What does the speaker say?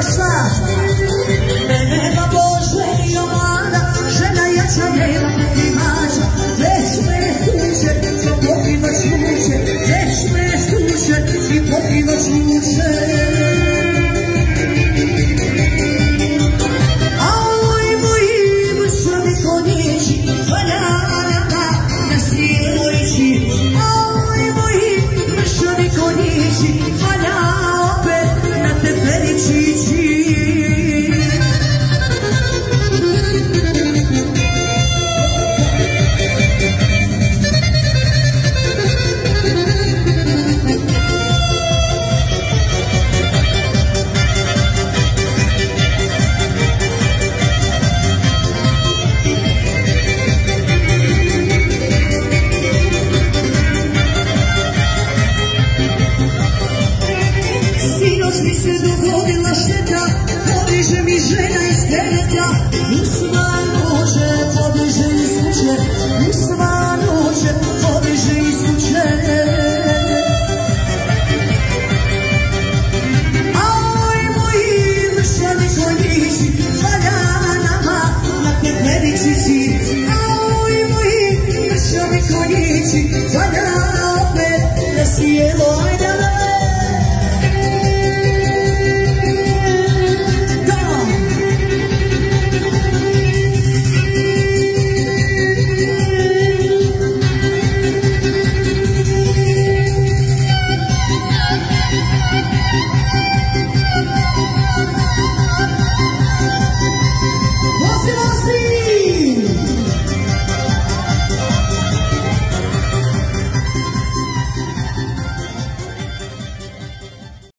first time. rozwisły do wody na święta. Chodzi, że mi żena jest kreweta